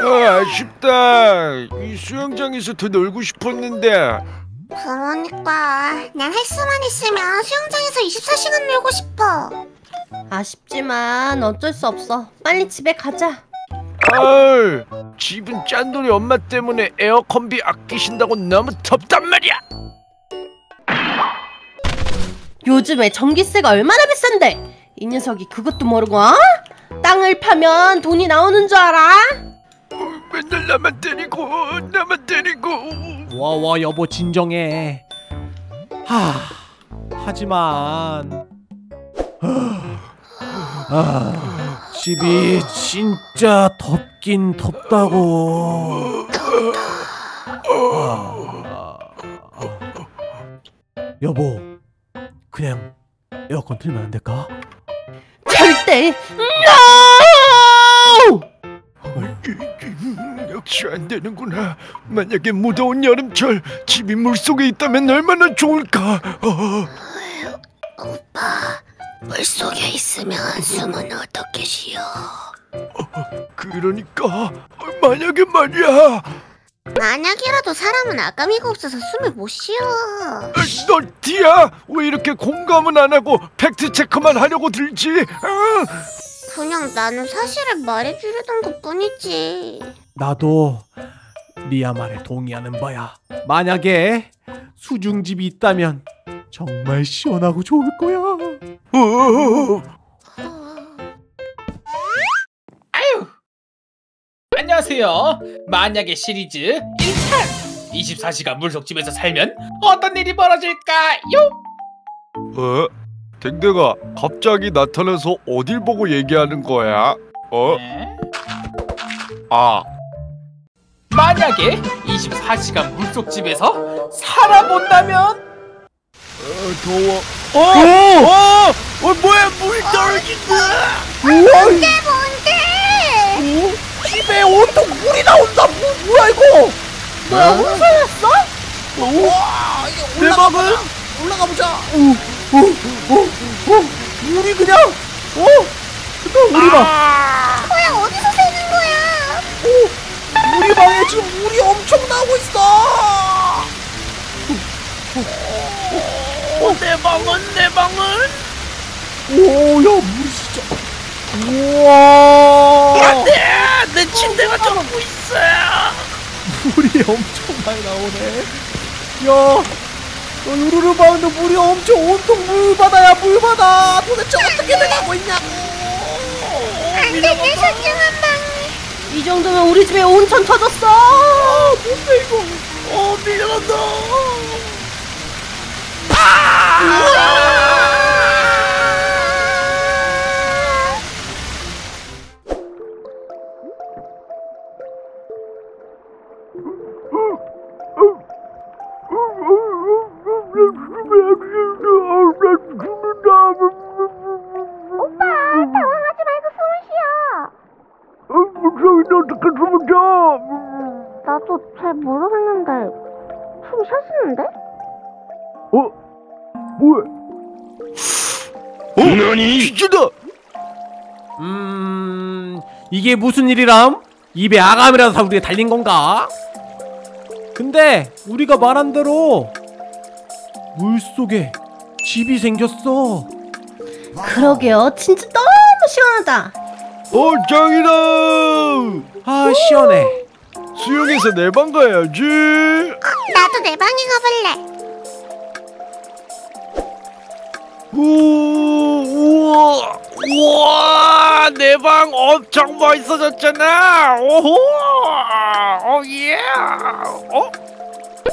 아, 아쉽다. 이 수영장에서 더 놀고 싶었는데. 그러니까 난할 수만 있으면 수영장에서 24시간 놀고 싶어. 아쉽지만 어쩔 수 없어. 빨리 집에 가자. 아, 집은 짠돌이 엄마 때문에 에어컨비 아끼신다고 너무 덥단 말이야. 요즘에 전기세가 얼마나 비싼데? 이 녀석이 그것도 모르고 어? 땅을 파면 돈이 나오는 줄 알아? 맨날 나만 때리고 나만 때리고. 와와 여보 진정해 하 하지만 아, 집이 진짜 덥긴 덥다고 아, 여보 그냥 에어컨 틀면 안 될까? 절대 NO! 역시 안 되는구나. 만약에 무더운 여름철 집이 물속에 있다면 얼마나 좋을까. 어. 오빠, 물속에 있으면 숨은 어떻게 쉬어? 그러니까 만약에 말이야. 만약이라도 사람은 아까미가 없어서 숨을 못 쉬어. 너 디야 왜 이렇게 공감은 안 하고 팩트 체크만 하려고 들지? 어? 그냥 나는 사실을 말해주려던 것 뿐이지. 나도 리아 말에 동의하는 바야 만약에 수중집이 있다면 정말 시원하고 좋을 거야 어. 안녕하세요. 만약에 시리즈 1탄 24시간 물속집에서 살면 어떤 일이 벌어질까요? 어? 댕댕아 갑자기 나타나서 어딜 보고 얘기하는 거야? 어? 네. 아 만약에 24시간 물속집에서 살아본다면 어, 더워. 어! 어! 어! 뭐야 물이 떨어진다. 뭔데 뭔데? 집에 온통 물이 나온다 뭐, 뭐야 이거 뭐야 홍수였어? 우와 이게 대박은 올라가 보자 오, 오, 오, 오, 물이 그냥 어? 너, 우리 방 뭐야 어디서 새는 거야? 오, 우리 방에 지금 물이 엄청 나오고 있어. 어, 내 방은 내 방은. 오 야 물이 진짜. 우와. 안 돼! 내 침대가 젖고 있어요. 물이 엄청 많이 나오네. 야 방도 물이 엄청 온통 물바다야 물바다 도대체 어떻게 돼가고 있냐고 안돼 내 소중한 방이. 이 정도면 우리 집에 온천 터졌어. 뭔데 이거 어 밀려간다. 오 무서운데 어떻게 숨을 져? 나도 잘 모르겠는데 숨 쉬었는데? 어? 뭐야? 어? 너니? 진짜다. 음 이게 무슨 일이람? 입에 아감이라도 다 우리가 달린 건가? 근데 우리가 말한 대로 물속에 집이 생겼어 그러게요. 진짜 너무 시원하다. 어 짱이다. 아 시원해 수영해서 내 방 가야지. 나도 내 방에 가볼래. 우, 우와, 우와, 내 방 엄청 멋있어졌잖아. 오호, 오예. 어?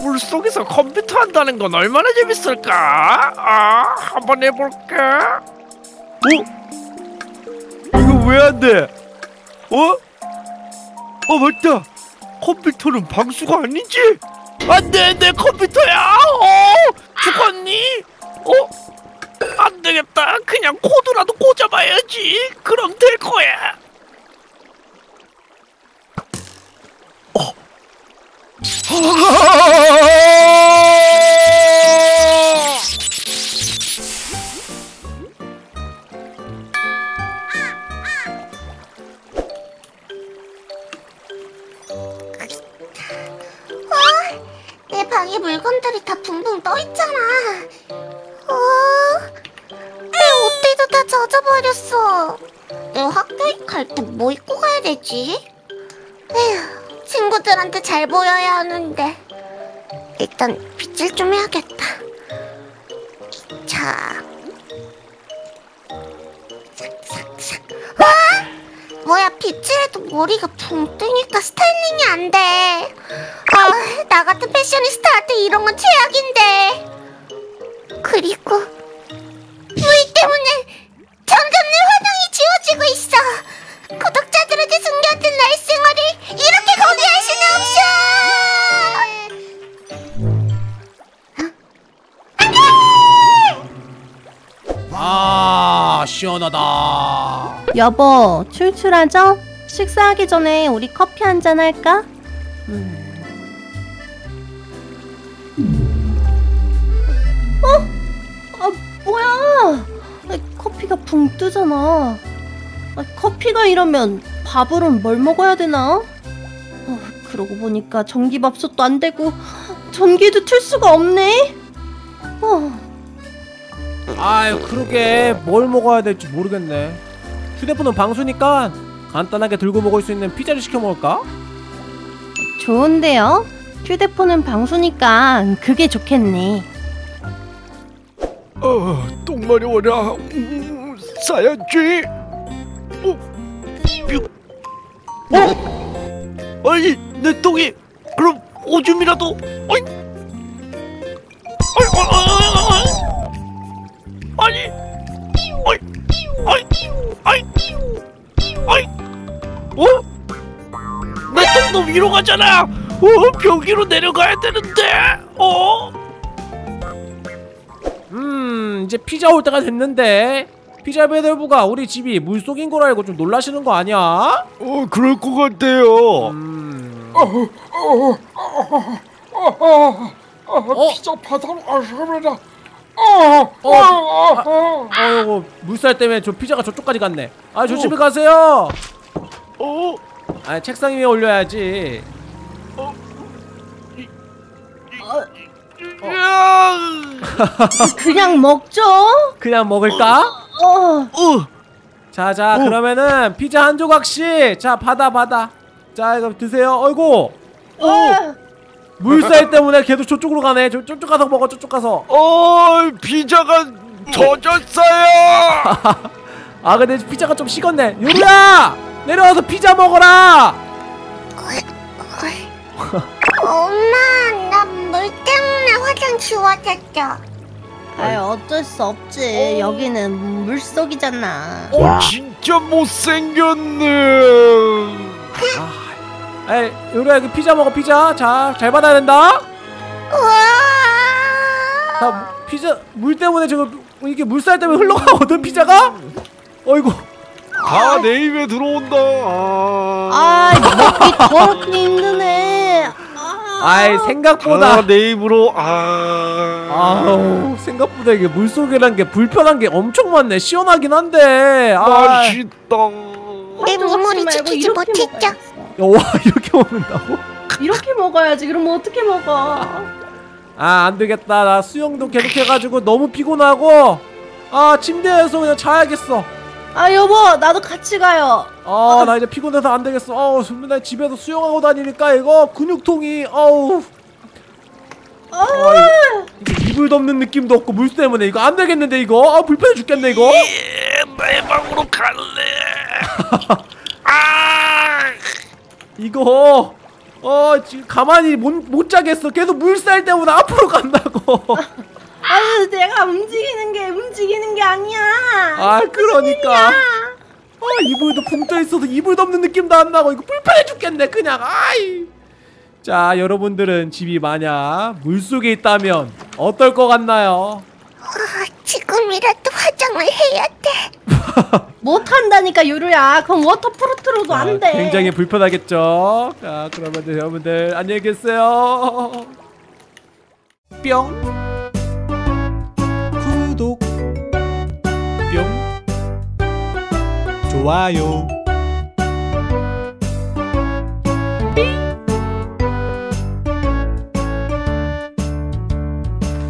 물 속에서 컴퓨터 한다는 건 얼마나 재밌을까? 아, 한번 해볼까? 어? 왜 안 돼? 어? 어 맞다. 컴퓨터는 방수가 아니지? 안돼 내 컴퓨터야. 어? 죽었니? 어? 안 되겠다. 그냥 코드라도 꽂아봐야지. 그럼 될 거야. 어. 물건들이 다 붕붕 떠 있잖아. 어, 내 옷들도 다 젖어버렸어. 내 학교에 갈 때 뭐 입고 가야 되지? 에휴, 친구들한테 잘 보여야 하는데. 일단 빗질 좀 해야겠다. 자. 뭐야 빗질해도 머리가 붕 뜨니까 스타일링이 안 돼. 아, 나 같은 패셔니스타한테 이런 건 최악인데. 그리고 부위 때문에 점점 내 화장이 지워지고 있어. 구독자들에게 숨겨둔 나의 생활을 이렇게 공개할 수는 없어. 아 시원하다 여보, 출출하죠? 식사하기 전에 우리 커피 한 잔 할까? 음. 어? 아, 뭐야? 아, 커피가 붕 뜨잖아. 아, 커피가 이러면 밥으로는 뭘 먹어야 되나? 어, 그러고 보니까 전기밥솥도 안 되고 전기도 틀 수가 없네. 어. 아유 그러게 뭘 먹어야 될지 모르겠네 휴대폰은 방수니까 간단하게 들고 먹을 수 있는 피자를 시켜 먹을까? 좋은데요? 휴대폰은 방수니까 그게 좋겠네. 어, 똥 마려워라. 음, 싸야지. 어, 뿅. 어? 아니, 내 똥이 그럼 오줌이라도. 어이. 어이, 어, 어, 어, 어. 아니, 어이, 어이, 어이, 어이. 어? 내 똥도 위로 가잖아. 어, 벽위로 내려가야 되는데. 어? 음 이제 피자 올 때가 됐는데 피자 배달부가 우리 집이 물속인 걸 알고 좀 놀라시는 거 아니야? 어, 그럴 것 같아요. 음... 어, 피자 바다로 아사르 다. 어, 어, 아, 어이구 물살 때문에 저 피자가 저쪽까지 갔네. 아 조심히 가세요. 어, 아 책상 위에 올려야지. 야, 그냥 먹죠? 그냥 먹을까? 어. 어, 자자 어. 그러면은 피자 한 조각씩. 자 받아 받아. 자 이거 드세요. 어이구. 어. 물살 때문에 걔도 저쪽으로 가네 저, 저쪽 가서 먹어 저쪽 가서 어, 피자가 젖었어요. 아 근데 피자가 좀 식었네 유리야 내려와서 피자 먹어라 엄마, 나 물 때문에 화장 지워졌어. 아이 어쩔 수 없지. 여기는 물속이잖아. 어, 진짜 못생겼네. 아, 에이 유리야 이거 피자 먹어 피자 자 잘 받아야 된다. 자 피자 물 때문에 저거 이게 물살 때문에 흘러가거든 피자가 어이구 다내 입에 들어온다. 아, 아 먹기 더럽게 힘드네. 아. 아이 생각보다 다내 입으로. 아, 아우 생각보다 이게 물속이란 게 불편한 게 엄청 많네 시원하긴 한데 아, 맛있다. 내 뜨겁지 미모를 말고 지키지 이렇게 못했죠. 먹어야겠어. 와 이렇게 먹는다고? 이렇게 먹어야지. 그럼 어떻게 먹어? 아 안되겠다 나 수영도 계속 해가지고 너무 피곤하고 아 침대에서 그냥 자야겠어 아 여보 나도 같이 가요. 아나 이제 피곤해서 안되겠어 어우 맨날 집에서 수영하고 다니니까 이거 근육통이 어우 아. 이게 이불 덮는 느낌도 없고 물 때문에 이거 안되겠는데 이거 아 불편해 죽겠네 이거 예, 내 방으로 갈래. 아, 이거 어 지금 가만히 못, 못 자겠어. 계속 물살 때문에 앞으로 간다고. 아유 내가 움직이는 게 움직이는 게 아니야. 아 그러니까. 아 이불도 붕 떠 있어서 이불 덮는 느낌도 안 나고. 이거 불편해 죽겠네 그냥. 아이. 자 여러분들은 집이 만약 물속에 있다면 어떨 것 같나요? 아, 지금이라도 화장을 해야 돼. 못한다니까 유루야. 그럼 waterproof로도 아, 안돼. 굉장히 불편하겠죠? 자 그러면 여러분들 안녕히 계세요. 뿅. 구독. 뿅. 좋아요.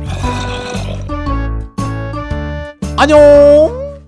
아. 안녕.